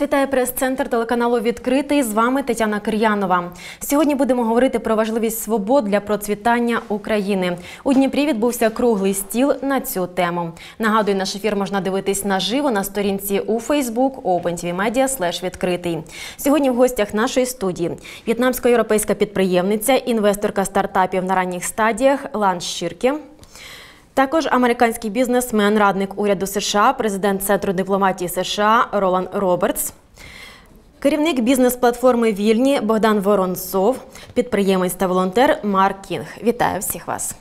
Вітає прес-центр телеканалу Відкритий. З вами Тетяна Кир'янова. Сьогодні будемо говорити про важливість свобод для процвітання України. У Дніпрі відбувся круглий стіл на цю тему. Нагадую, наш ефір можна дивитись наживо на сторінці у Facebook OpenTVMedia відкритий. Сьогодні в гостях нашої студії в'єтнамсько-європейська підприємниця, інвесторка стартапів на ранніх стадіях Лан Щірке. Також американський бізнесмен, радник уряду США, президент Центру дипломатії США Ролан Робертс. Керівник бізнес-платформи Вільні Богдан Воронцов, підприємець та волонтер Марк Кінг. Вітаю всіх вас.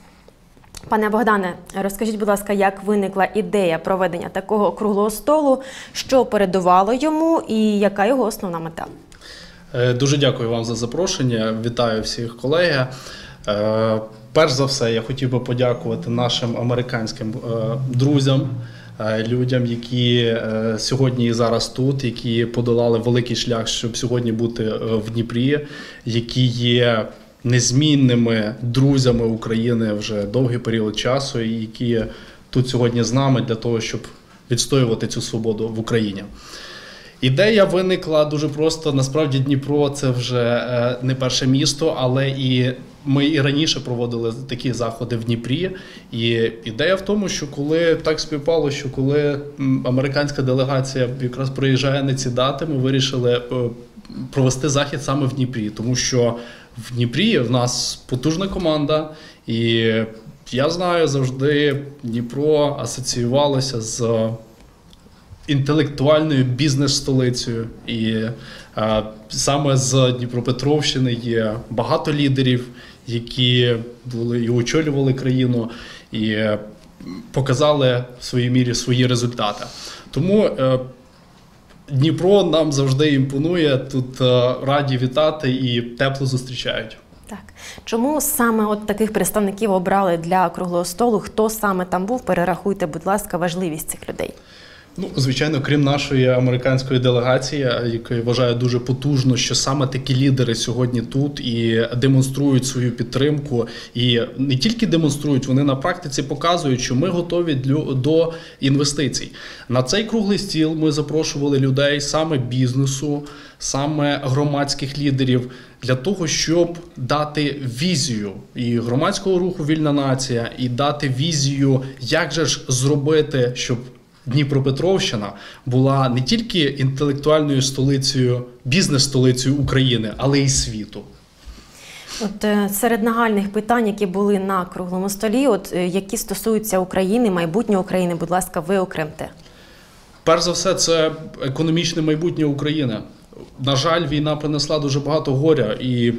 Пане Богдане, розкажіть, будь ласка, як виникла ідея проведення такого круглого столу, що передувало йому і яка його основна мета? Е, дуже дякую вам за запрошення. Вітаю всіх колеги. Е, перш за все, я хотів би подякувати нашим американським е, друзям, людям, які сьогодні і зараз тут, які подолали великий шлях, щоб сьогодні бути в Дніпрі, які є незмінними друзями України вже довгий період часу, і які тут сьогодні з нами для того, щоб відстоювати цю свободу в Україні. Ідея виникла дуже просто. Насправді Дніпро це вже е, не перше місто, але і ми і раніше проводили такі заходи в Дніпрі. І ідея в тому, що коли так співпало, що коли американська делегація якраз приїжджає на ці дати, ми вирішили е, провести захід саме в Дніпрі, тому що в Дніпрі в нас потужна команда, і я знаю завжди Дніпро асоціювалося з інтелектуальною бізнес-столицею. І а, саме з Дніпропетровщини є багато лідерів, які були і очолювали країну, і показали в своїй мірі свої результати. Тому е, Дніпро нам завжди імпонує тут е, раді вітати і тепло зустрічають. Так, чому саме от таких представників обрали для круглого столу? Хто саме там був? Перерахуйте, будь ласка, важливість цих людей. Ну, звичайно, крім нашої американської делегації, яку я вважаю дуже потужно, що саме такі лідери сьогодні тут і демонструють свою підтримку, і не тільки демонструють, вони на практиці показують, що ми готові до інвестицій. На цей круглий стіл ми запрошували людей саме бізнесу, саме громадських лідерів. Для того щоб дати візію і громадського руху Вільна нація, і дати візію, як же ж зробити, щоб Дніпропетровщина була не тільки інтелектуальною столицею, бізнес-столицею України, але й світу. От е, серед нагальних питань, які були на круглому столі, от е, які стосуються України, майбутнього України, будь ласка, ви окремте. Перш за все, це економічне майбутнє України. На жаль, війна принесла дуже багато горя, і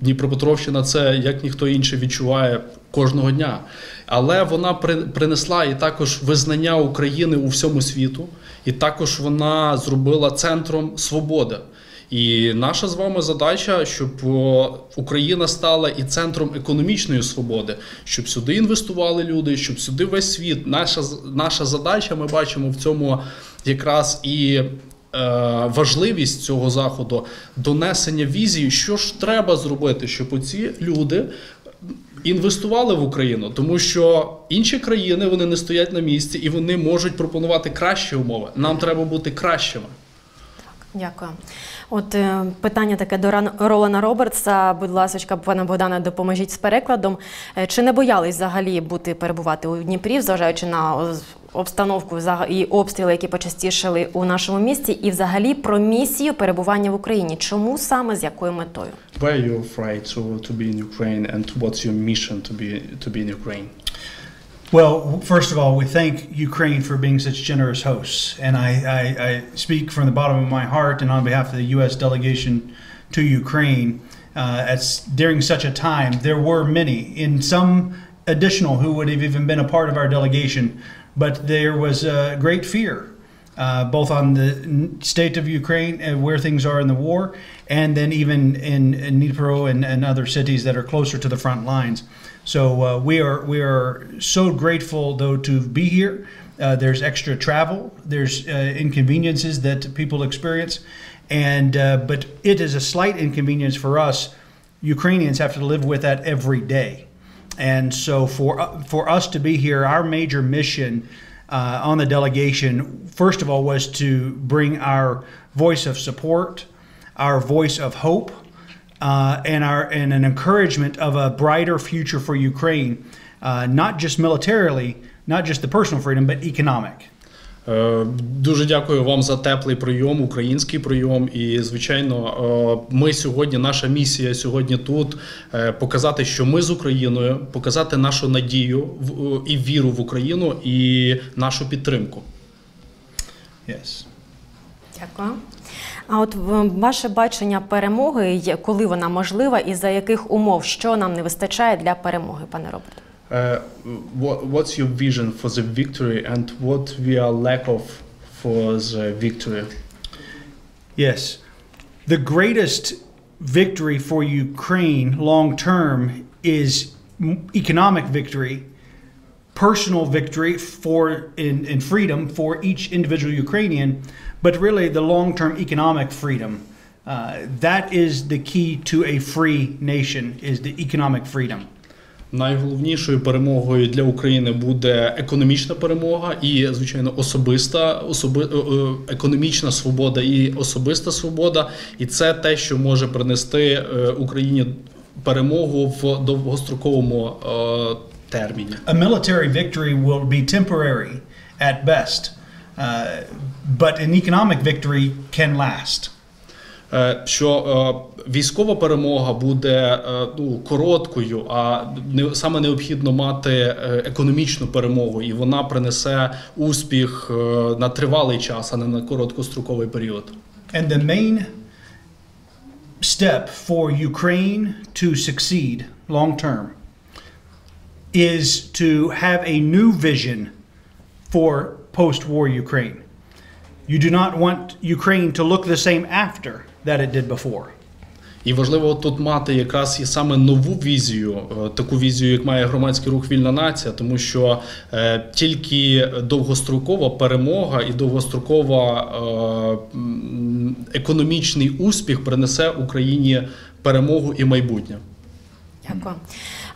Дніпропетровщина це як ніхто інший відчуває кожного дня. Але вона принесла і також визнання України у всьому світу, і також вона зробила центром свободи. І наша з вами задача, щоб Україна стала і центром економічної свободи, щоб сюди інвестували люди, щоб сюди весь світ. Наша наша задача, ми бачимо в цьому якраз і важливість цього заходу донесення візії, що ж треба зробити, щоб оці люди. Інвестували в Україну, тому що інші країни вони не стоять на місці і вони можуть пропонувати кращі умови. Нам треба бути кращими. Дякую. От е, питання таке до Ролана Робертса. Будь ласка, пане Богдане, допоможіть з перекладом. Е, чи не боялись взагалі бути перебувати у Дніпрі, зважаючи на обстановку і обстріли, які почастішали у нашому місті, і взагалі про місію перебування в Україні? Чому саме з якою метою? Why are you afraid to, to be in Ukraine and what's your mission to be to be in Ukraine? Well, first of all, we thank Ukraine for being such generous hosts. And I, I, I, speak from the bottom of my heart and on behalf of the U.S. delegation to Ukraine. Uh, as during such a time, there were many, in some additional, who would have even been a part of our delegation, but there was uh, great fear. Uh, both on the state of Ukraine and where things are in the war, and then even in, in Dnipro and, and other cities that are closer to the front lines. So uh, we are we are so grateful though to be here. Uh, there's extra travel. There's uh, inconveniences that people experience, and uh, but it is a slight inconvenience for us. Ukrainians have to live with that every day, and so for uh, for us to be here, our major mission uh, on the delegation, first of all, was to bring our voice of support, our voice of hope, uh, and our and an encouragement of a brighter future for Ukraine, uh, not just militarily, not just the personal freedom, but economic. Е, Дуже дякую вам за теплий прийом, український прийом. І звичайно, е, ми сьогодні, наша місія сьогодні тут е, показати, що ми з Україною, показати нашу надію в- і віру в Україну і нашу підтримку. Yes. Дякую. А от ваше бачення перемоги, є- коли вона можлива і за яких умов, що нам не вистачає для перемоги, пане Роберте? Uh, what, what's your vision for the victory and what we are lack of for the victory? Yes. The greatest victory for Ukraine long term is economic victory, personal victory for in, in freedom for each individual Ukrainian, but really the long term economic freedom. Uh, that is the key to a free nation is the economic freedom. Найголовнішою перемогою для України буде економічна перемога і, звичайно, особиста особи, е, е, економічна свобода і особиста свобода. І це те, що може принести е, Україні перемогу в довгостроковому терміні. A military victory will be temporary at best, uh, but an economic victory can last. Е, Що е, військова перемога буде е, ну, короткою, а не саме необхідно мати економічну перемогу, і вона принесе успіх на тривалий час, а не на короткостроковий період. And the main step for Ukraine to succeed long term is to have a new vision for post war Ukraine. You do not want Ukraine to look the same after that it did before. І важливо тут мати якраз і саме нову візію, е, таку візію, як має громадський рух Вільна нація, тому що е, тільки довгострокова перемога і довгострокова е, економічний успіх принесе Україні перемогу і майбутнє. Дякую.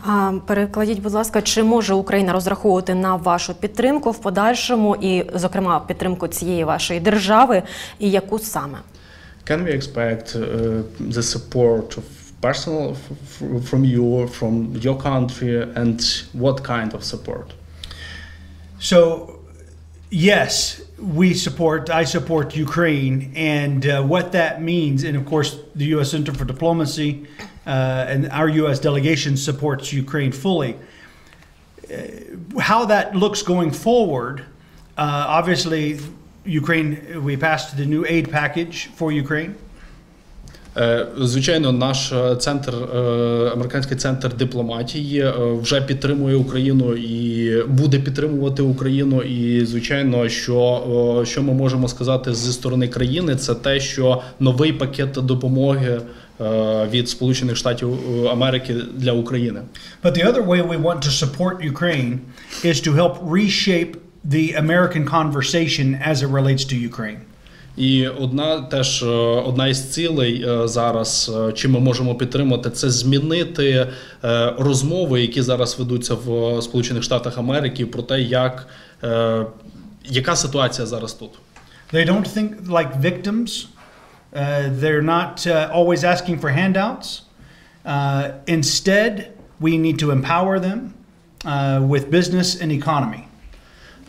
А, перекладіть, будь ласка, чи може Україна розраховувати на вашу підтримку в подальшому, і, зокрема, підтримку цієї вашої держави, і яку саме? Can we expect uh, the support of personal from you, from your country, and what kind of support? So, yes, we support, I support Ukraine, and uh, what that means, and of course, the U.S. Center for Diplomacy uh, and our U.S. delegation supports Ukraine fully. Uh, how that looks going forward, uh, obviously, Ukraine, we passed the new aid package for Ukraine. Е, Звичайно, наш е, центр, е, американський центр дипломатії вже підтримує Україну і буде підтримувати Україну. І звичайно, що, що ми можемо сказати зі сторони країни, це те, що новий пакет допомоги від Сполучених Штатів Америки для України. But the other way we want to support Ukraine is to help reshape the American conversation as it relates to Ukraine. І одна теж е, одна із цілей е, зараз, е, чим ми можемо підтримати, це змінити е, розмови, які зараз ведуться в Сполучених Штатах Америки, про те, як е, яка ситуація зараз тут. They don't think like victims. Uh, they're not uh, always asking for handouts. Uh, instead, we need to empower them uh, with business and economy.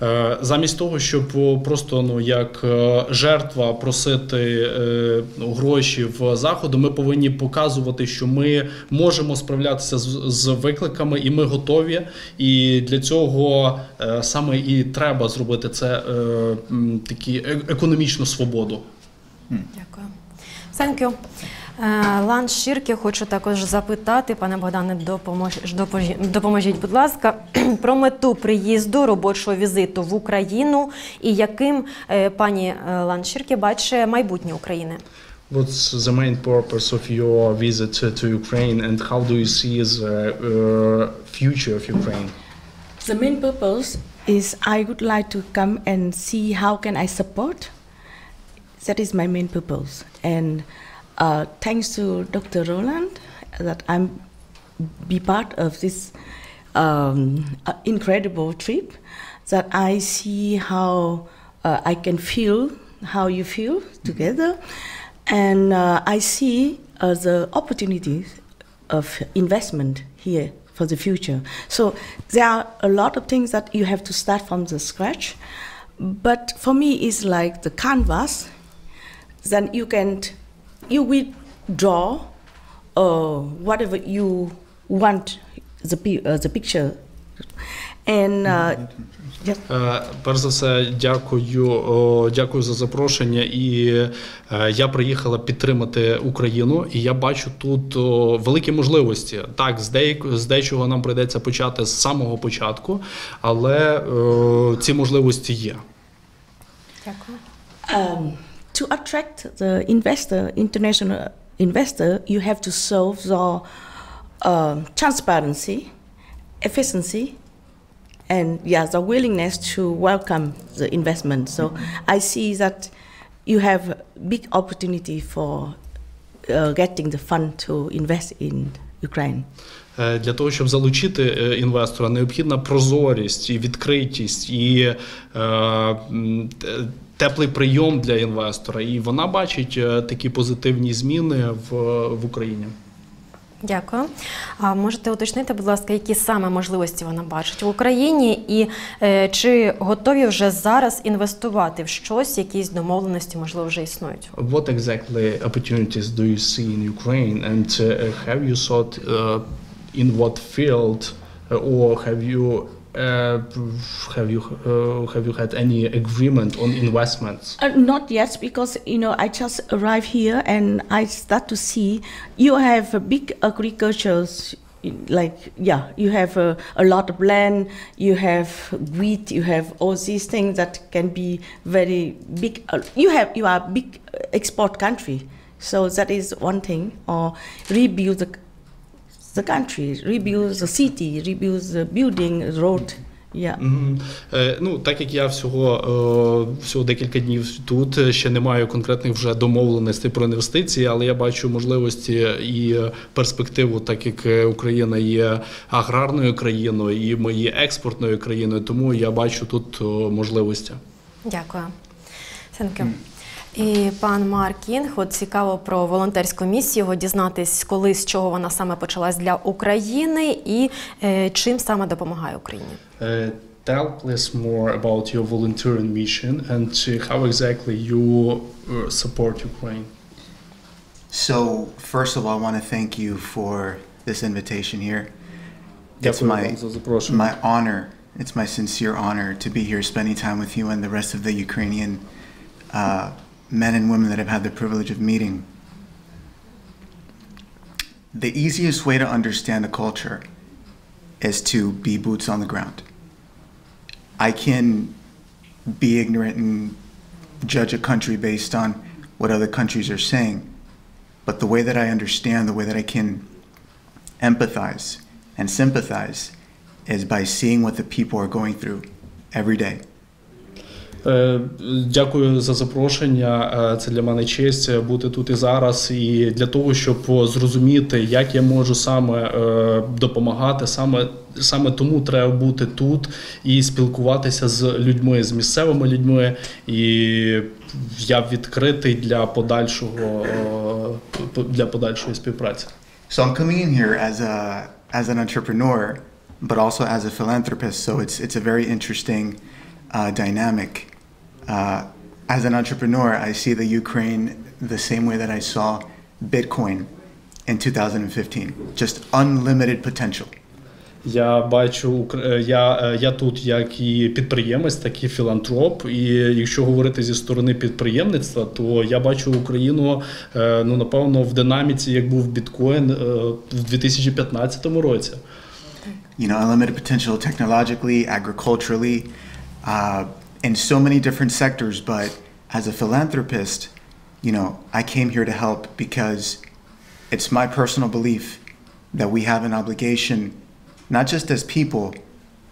Е, Замість того, щоб просто ну як е, жертва просити е, ну, гроші в заходу, ми повинні показувати, що ми можемо справлятися з, з викликами, і ми готові. І для цього саме і треба зробити це такі економічну свободу. Дякую. Thank you. Е, Лан Шірки хочу також запитати, пане Богдане, допомож, допомож- допоможіть, будь ласка, про мету приїзду робочого візиту в Україну і яким е, пані е, Лан Шірки бачить майбутнє України. What's the main purpose of your visit to, to Ukraine and how do you see the uh, future of Ukraine? The main purpose is I would like to come and see how can I support. That is my main purpose. And uh, thanks to Dr. Roland that I'm be part of this um, uh, incredible trip. that I see how uh, I can feel how you feel together, and uh, I see uh, the opportunities of investment here for the future. So there are a lot of things that you have to start from the scratch, but for me, it's like the canvas. Then you can you will draw uh, whatever you want the pi- uh, the picture, and uh, Е, Перш за все, дякую, дякую за запрошення. І е, я приїхала підтримати Україну, і я бачу тут великі можливості. Так, з деяк- з дечого нам прийдеться почати з самого початку, але е, ці можливості є. Дякую. Um, to attract the investor, international investor, you have to solve the uh, transparency, efficiency, and yeah, the willingness to welcome the investment. So I see that you have big opportunity for uh, getting the fund to invest in Ukraine. Е, Для того, щоб залучити е, інвестора, необхідна прозорість і відкритість, і е, теплий прийом для інвестора. І вона бачить е, такі позитивні зміни в, в Україні. Дякую. А можете уточнити, будь ласка, які саме можливості вона бачить в Україні, і е, чи готові вже зараз інвестувати в щось, якісь домовленості, можливо, вже існують? What exactly opportunities do you see in Ukraine, and uh, have you thought uh, in what field, or have you uh, have you uh, have you had any agreement on investments? Uh, not yet, because you know I just arrived here and I start to see you have a big agriculture, like yeah, you have a, a lot of land, you have wheat, you have all these things that can be very big. Uh, you have you are a big export country, so that is one thing. Or rebuild the the country, rebuild the city, rebuild the building, road. Yeah. Мгм. Е, Ну, так як я всього, е, всього декілька днів тут, ще не маю конкретних вже домовленостей про інвестиції, але я бачу можливості і перспективу, так як е, Україна є аграрною країною і ми є експортною країною, тому я бачу тут можливості. Дякую. Thank you. І пан Марк Кінг, от цікаво про волонтерську місію, його дізнатись, коли з чого вона саме почалась для України і е, чим саме допомагає Україні. Uh, tell please more about your volunteering mission and uh, how exactly you uh, support Ukraine. So, first of all, I want to thank you for this invitation here. It's my, вам за запрошення. my honor, it's my sincere honor to be here spending time with you and the rest of the Ukrainian uh, men and women that I've had the privilege of meeting. The easiest way to understand a culture is to be boots on the ground. I can be ignorant and judge a country based on what other countries are saying, but the way that I understand, the way that I can empathize and sympathize is by seeing what the people are going through every day. Е, Дякую за запрошення. Е, Це для мене честь бути тут і зараз. І для того, щоб зрозуміти, як я можу саме е, допомагати, саме саме тому треба бути тут і спілкуватися з людьми, з місцевими людьми. І я відкритий для подальшого для подальшої співпраці. So I'm coming in here as a as an entrepreneur, but also as a philanthropist. So it's it's a very interesting uh, dynamic. Uh, as an entrepreneur, I see the Ukraine the same way that I saw Bitcoin in 2015. Just unlimited potential. Я бачу е, я, е, я тут як і підприємець, так і філантроп. І якщо говорити зі сторони підприємництва, то я бачу Україну е, ну напевно в динаміці, як був біткоін е, в 2015 році. you know, unlimited potential technologically, agriculturally, uh, in so many different sectors. But as a philanthropist, you know, I came here to help because it's my personal belief that we have an obligation, not just as people,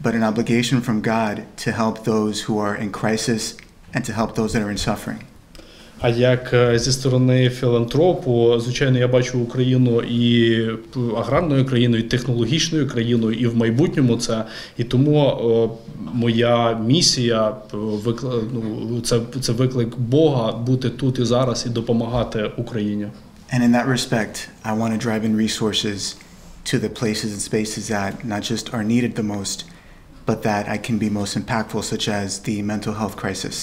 but an obligation from God to help those who are in crisis and to help those that are in suffering. А як е, зі сторони філантропу, звичайно, я бачу Україну і аграрною країною, і технологічною країною, і в майбутньому це. І тому моя місія е, ну, це, це виклик Бога бути тут і зараз і допомагати Україні. And in that respect, I want to drive in resources to the places and spaces that not just are needed the most, but that I can be most impactful, such as the mental health crisis.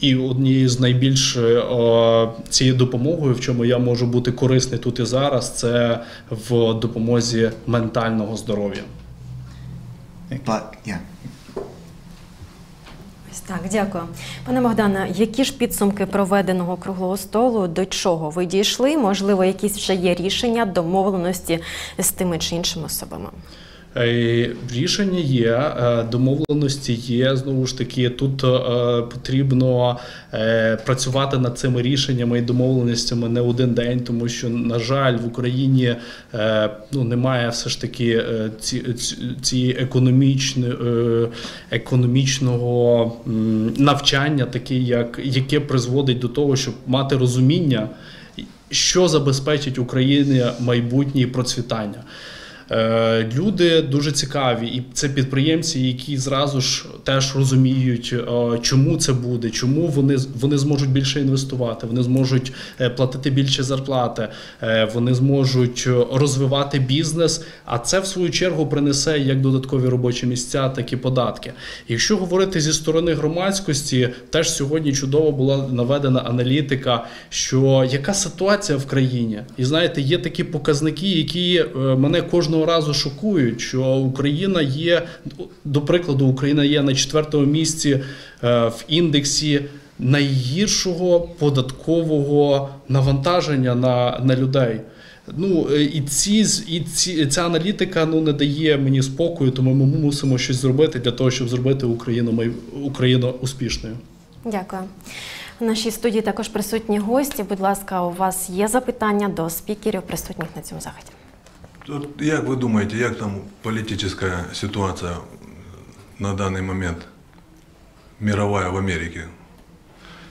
І однією з найбільш е, цією допомогою, в чому я можу бути корисний тут і зараз, це в допомозі ментального здоров'я. Ось так, дякую. Пане Богдане, які ж підсумки проведеного круглого столу, до чого ви дійшли? Можливо, якісь вже є рішення, домовленості з тими чи іншими особами? Е, Рішення є, е, домовленості є. Знову ж таки, тут е, потрібно працювати над цими рішеннями і домовленостями не один день, тому що, на жаль, в Україні ну, немає все ж таки ці, ці- економічного навчання, таке, як, яке призводить до того, щоб мати розуміння, що забезпечить Україні майбутнє процвітання. Е, Люди дуже цікаві, і це підприємці, які зразу ж теж розуміють, е, чому це буде, чому вони вони зможуть більше інвестувати, вони зможуть е, платити більше зарплати, вони зможуть розвивати бізнес. А це в свою чергу принесе як додаткові робочі місця, так і податки. Якщо говорити зі сторони громадськості, теж сьогодні чудово була наведена аналітика, що яка ситуація в країні, і знаєте, є такі показники, які мене кожного разу шокують, що Україна є до прикладу, Україна є на четвертому місці е, в індексі. Найгіршого податкового навантаження на, на людей. Ну е, і ці і ці ця аналітика ну не дає мені спокою, тому ми мусимо щось зробити для того, щоб зробити Україну май- Україну успішною. Дякую. В нашій студії також присутні гості. Будь ласка, у вас є запитання до спікерів, присутніх на цьому заході? От як ви думаєте, як там політична ситуація на даний момент мировая в Америці?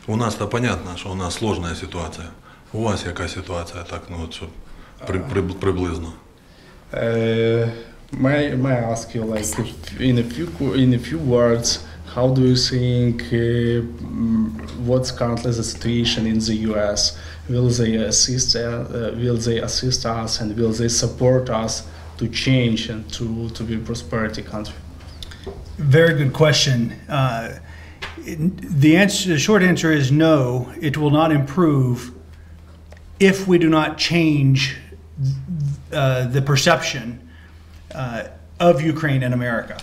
У нас-то понятно, що у нас сложна ситуація. У вас яка ситуація, так, ну от, щоб при, при, приблизно? Uh, may, may I ask you, like, if, in a few in a few words, how do you think uh, mm, what's currently the situation in the U.S. Will they assist? Uh, uh, will they assist us, and will they support us to change and to to be a prosperity country? Very good question. Uh, the answer, the short answer is no. It will not improve if we do not change uh, the perception uh, of Ukraine and America.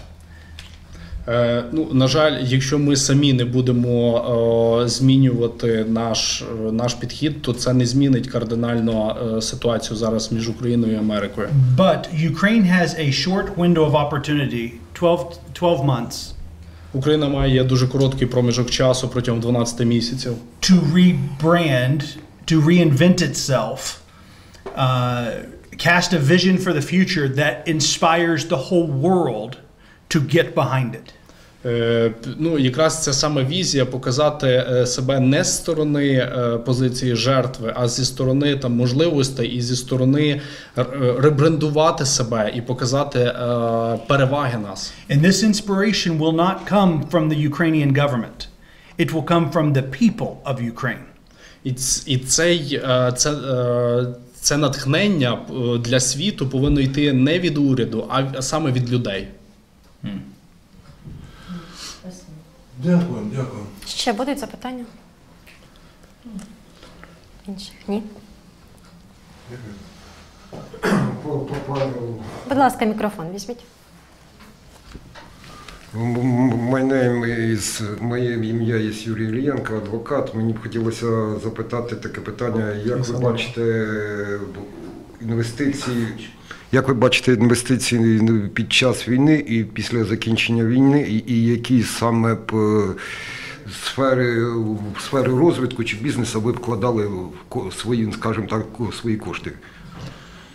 Е, ну, на жаль, якщо ми самі не будемо змінювати наш, наш підхід, то це не змінить кардинально е, ситуацію зараз між Україною і Америкою. But Ukraine has a short window of opportunity 12, 12 months Україна має дуже короткий проміжок часу протягом 12 місяців. to rebrand, to reinvent itself, uh, cast a vision for the future that inspires the whole world to get behind it. Е, Ну, якраз це саме візія показати е, себе не з сторони е, позиції жертви, а зі сторони там можливостей і зі сторони ребрендувати себе і показати переваги нас. And this inspiration will not come from the Ukrainian government. It will come from the people of Ukraine. І, і цей, це, це натхнення для світу повинно йти не від уряду, а саме від людей. Дякую, дякую. Ще будуть запитання? Інших? Ні? Будь ласка, мікрофон візьміть. Моє ім'я є Юрій Ілієнко, адвокат. Мені б хотілося запитати таке питання, як ви бачите інвестиції, як ви бачите інвестиції під час війни і після закінчення війни, і, і які саме б е, сфери, в сфери розвитку чи бізнесу ви вкладали в свої, скажімо так, свої кошти? Е,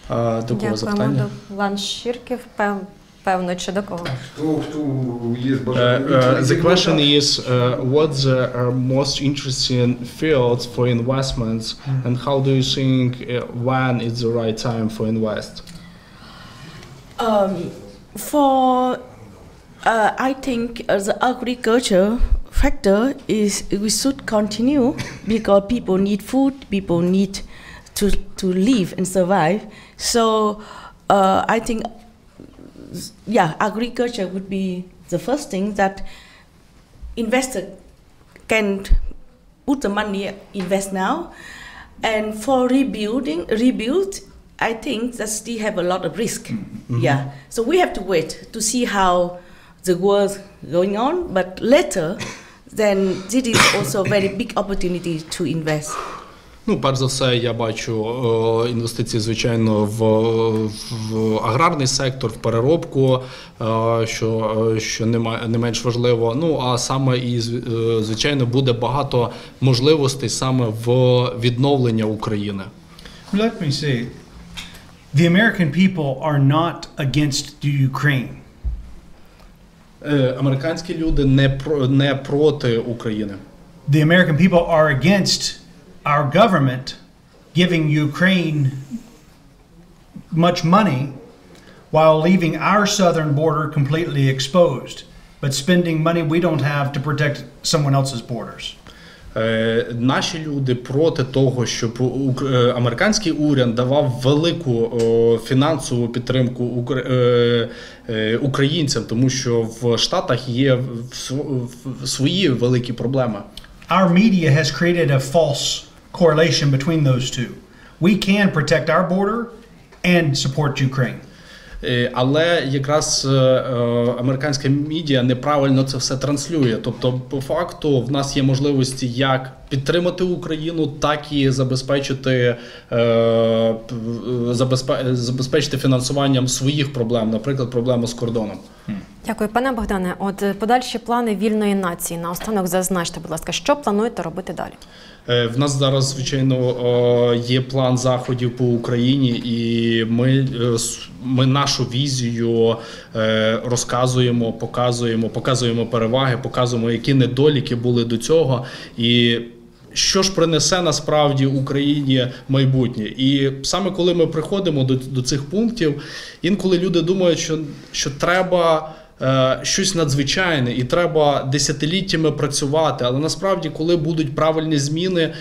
Такого Дякуємо запитання. до ланшірків. Пев- певно, чи до кого? Хто, хто є Uh, бажання? the question is uh, what the uh, most interesting fields for investments and how do you think when is the right time for invest? Um, for uh, I think uh, the agriculture factor is we should continue because people need food, people need to to live and survive. So uh, I think yeah, agriculture would be the first thing that investor can put the money invest now, and for rebuilding rebuild. I think that still have a lot of risk. Yeah. So we have to wait to see how the world going on. But later, then this is also a very big opportunity to invest. Ну, перш за все, я бачу е, інвестиції, звичайно, в, в аграрний сектор, в переробку, е, що, е, що не, не менш важливо. Ну а саме і е, звичайно буде багато можливостей саме в відновлення України. Let me see. The American people are not against the Ukraine. Е, Американські люди не про не проти України. The American people are against our government giving Ukraine much money while leaving our southern border completely exposed, but spending money we don't have to protect someone else's borders. Е, Наші люди проти того, щоб е, американський уряд давав велику фінансову підтримку е, українцям, тому що в Штатах є свої великі проблеми. Our media has created a false correlation between those two. We can protect our border and support Ukraine. Е, Але якраз е, е, американська медіа неправильно це все транслює. Тобто, по факту, в нас є можливості як підтримати Україну, так і забезпечити, забезпе- забезпечити фінансуванням своїх проблем, наприклад, проблеми з кордоном. Дякую, пане Богдане. От подальші плани вільної нації. Наостанок зазначте, будь ласка, що плануєте робити далі? Е, В нас зараз, звичайно, є план заходів по Україні, і ми, е, ми нашу візію е, розказуємо, показуємо, показуємо переваги, показуємо, які недоліки були до цього. І що ж принесе насправді Україні майбутнє? І саме коли ми приходимо до, до цих пунктів, інколи люди думають, що, що треба щось надзвичайне, і треба десятиліттями працювати. Але насправді, коли будуть правильні зміни,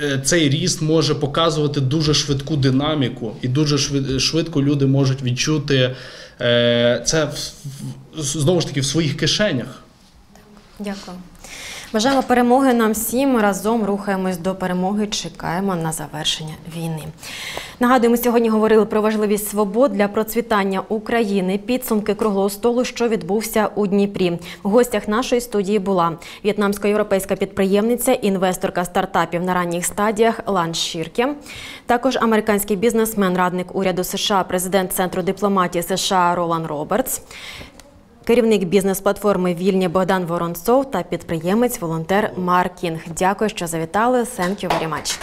е, цей ріст може показувати дуже швидку динаміку, і дуже швид- швидко люди можуть відчути е, це знову ж таки в своїх кишенях. Дякую. Бажаємо перемоги нам всім. Разом рухаємось до перемоги. Чекаємо на завершення війни. Нагадую, ми сьогодні говорили про важливість свобод для процвітання України. Підсумки круглого столу, що відбувся у Дніпрі. В гостях нашої студії була в'єтнамсько-європейська підприємниця, інвесторка стартапів на ранніх стадіях Лан Шірке, також американський бізнесмен, радник уряду США, президент Центру дипломатії США Ролан Робертс. Керівник бізнес-платформи Вільні Богдан Воронцов та підприємець-волонтер Марк Кінг. Дякую, що завітали. Thank you very much.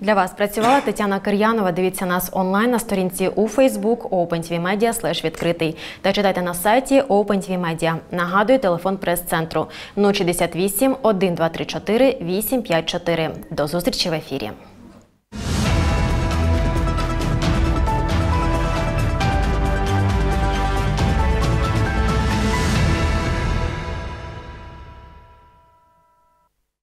Для вас працювала Тетяна Кир'янова. Дивіться нас онлайн на сторінці у Facebook OpenTVMedia відкритий та читайте на сайті OpenTVMedia. Нагадую, телефон прес-центру 068 1234 854. До зустрічі в ефірі.